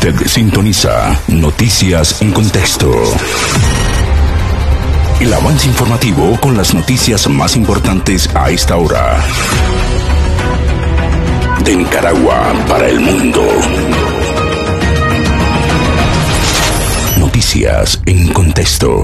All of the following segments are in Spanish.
Usted sintoniza Noticias en Contexto. El avance informativo con las noticias más importantes a esta hora. De Nicaragua para el mundo. Noticias en Contexto.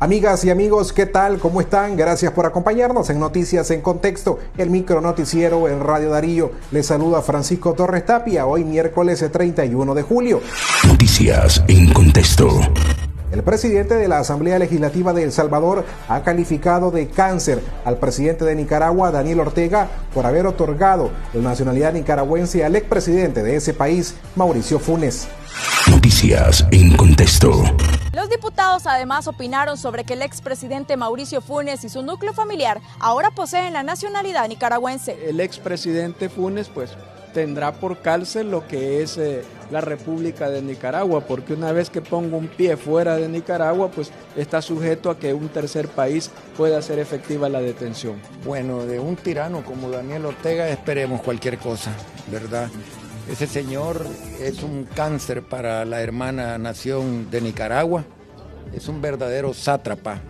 Amigas y amigos, ¿qué tal? ¿Cómo están? Gracias por acompañarnos en Noticias en Contexto, el micro noticiero en Radio Darío. Les saluda Francisco Torres Tapia, hoy miércoles 31 de julio. Noticias en Contexto. El presidente de la Asamblea Legislativa de El Salvador ha calificado de cáncer al presidente de Nicaragua, Daniel Ortega, por haber otorgado la nacionalidad nicaragüense al expresidente de ese país, Mauricio Funes. Noticias en Contexto. Los diputados además opinaron sobre que el expresidente Mauricio Funes y su núcleo familiar ahora poseen la nacionalidad nicaragüense. El expresidente Funes pues tendrá por cárcel lo que es eh, la República de Nicaragua, porque una vez que ponga un pie fuera de Nicaragua, pues está sujeto a que un tercer país pueda hacer efectiva la detención. Bueno, de un tirano como Daniel Ortega esperemos cualquier cosa, ¿verdad? Ese señor es un cáncer para la hermana nación de Nicaragua, es un verdadero sátrapa,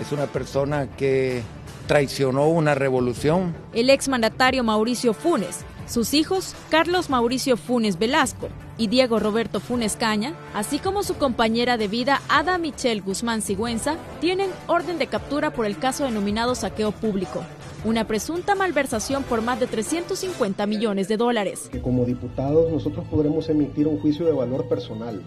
es una persona que traicionó una revolución. El exmandatario Mauricio Funes, sus hijos Carlos Mauricio Funes Velasco y Diego Roberto Funes Caña, así como su compañera de vida Ada Michelle Guzmán Sigüenza, tienen orden de captura por el caso denominado saqueo público una presunta malversación por más de 350 millones de dólares. Como diputados nosotros podremos emitir un juicio de valor personal,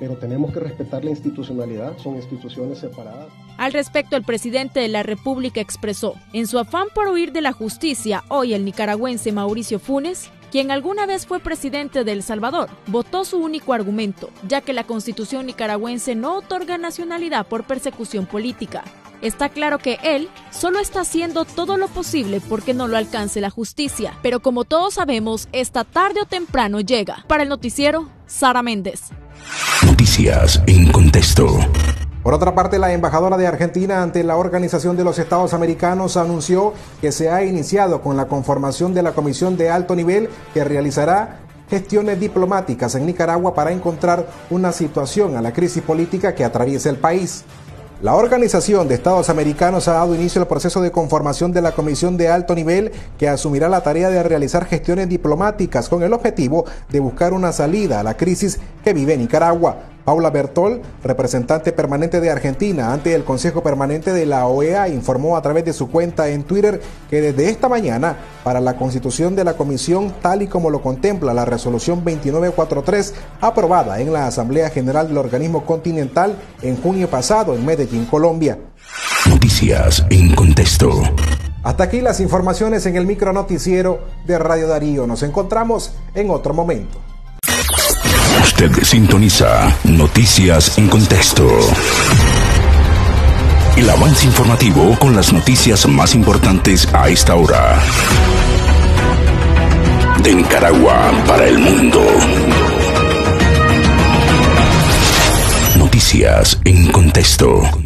pero tenemos que respetar la institucionalidad, son instituciones separadas. Al respecto, el presidente de la República expresó, en su afán por huir de la justicia, hoy el nicaragüense Mauricio Funes quien alguna vez fue presidente de El Salvador, votó su único argumento, ya que la constitución nicaragüense no otorga nacionalidad por persecución política. Está claro que él solo está haciendo todo lo posible porque no lo alcance la justicia, pero como todos sabemos, esta tarde o temprano llega. Para el noticiero, Sara Méndez. Noticias en contexto. Por otra parte, la embajadora de Argentina ante la Organización de los Estados Americanos anunció que se ha iniciado con la conformación de la comisión de alto nivel que realizará gestiones diplomáticas en Nicaragua para encontrar una situación a la crisis política que atraviesa el país. La Organización de Estados Americanos ha dado inicio al proceso de conformación de la Comisión de Alto Nivel que asumirá la tarea de realizar gestiones diplomáticas con el objetivo de buscar una salida a la crisis que vive Nicaragua. Paula Bertol, representante permanente de Argentina ante el Consejo Permanente de la OEA, informó a través de su cuenta en Twitter que desde esta mañana, para la constitución de la comisión, tal y como lo contempla la resolución 2943, aprobada en la Asamblea General del Organismo Continental en junio pasado en Medellín, Colombia. Noticias en contexto. Hasta aquí las informaciones en el micro noticiero de Radio Darío. Nos encontramos en otro momento. Usted sintoniza Noticias en Contexto. El avance informativo con las noticias más importantes a esta hora. De Nicaragua para el mundo. Noticias en Contexto.